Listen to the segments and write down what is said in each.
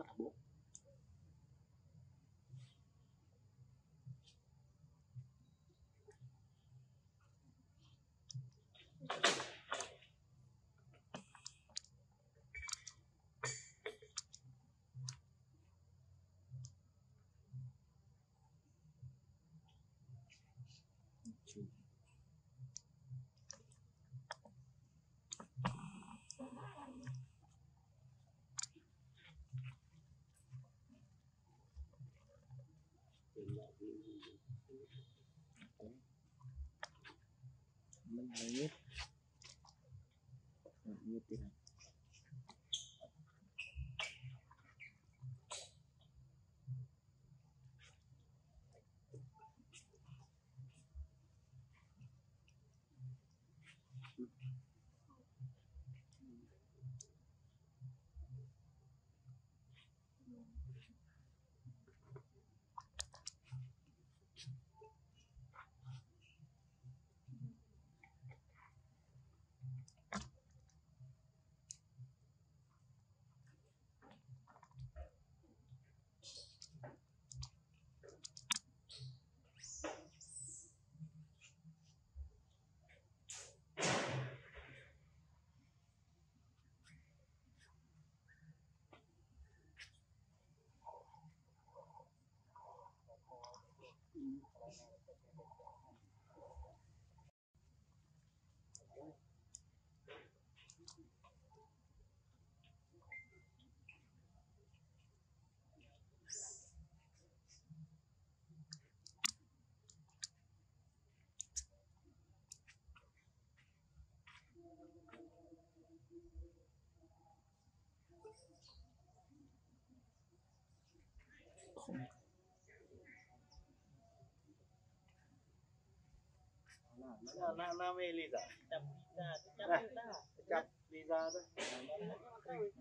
Marabok. Bắt buộc mình mới biết Rồi, như thế này không Nah, nah, Melisa. Nah, nah, nah. Cap. đi ra đấy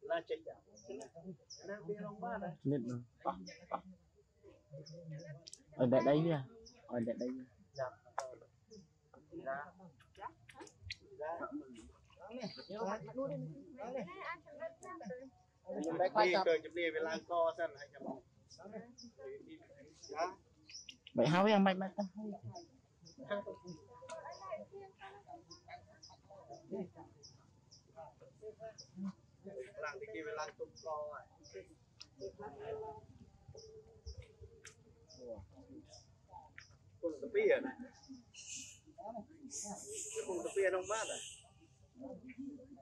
là chạy chậm nó đi long ba đấy. Nít nữa ở đây đây nha. Ở đây đây nha. Dạ. Ra đi làng thì kia về lang co xem hay chụp dạ vậy hao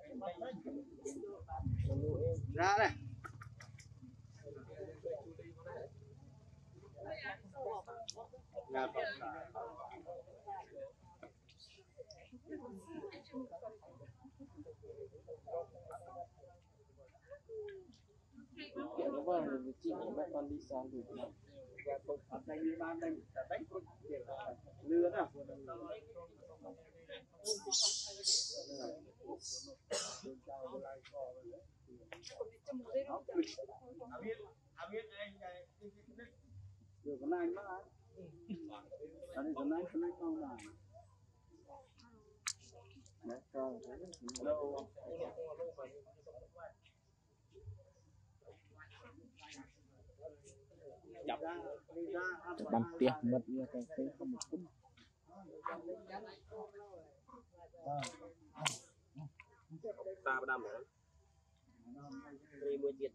em mày mày lang à Pun tepi ya nak? Ra đây. Nga kiểu nó vào rồi chị mẹ con đi sang đủ lắm ở đây đi ban đây, đánh con lừa đó. Được cái này mất anh. Anh cái này cái này không là. Đấy, rồi. Đâu? Chọc ra, đi ra, ăn cho bắn tiền mất như cái cái không một chút ta bắt đầu rồi đi mua tiền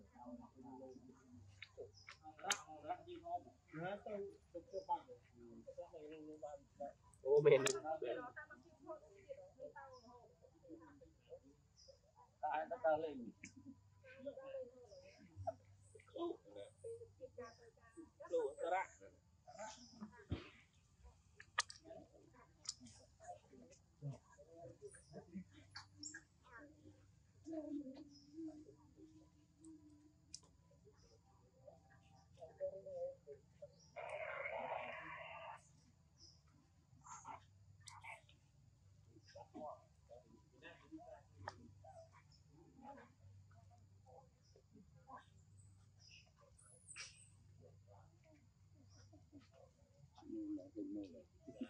ô mền Tại ta lên. tatlo, tara. Lụ ta ra